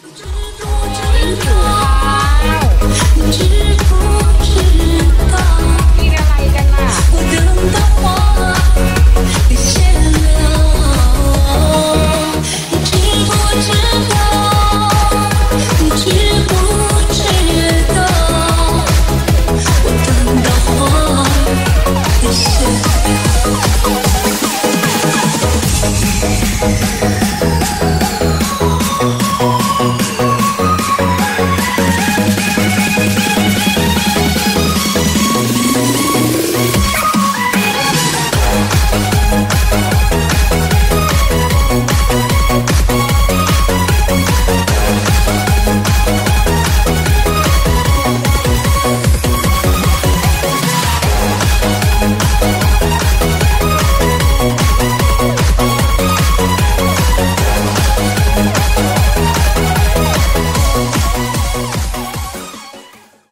Just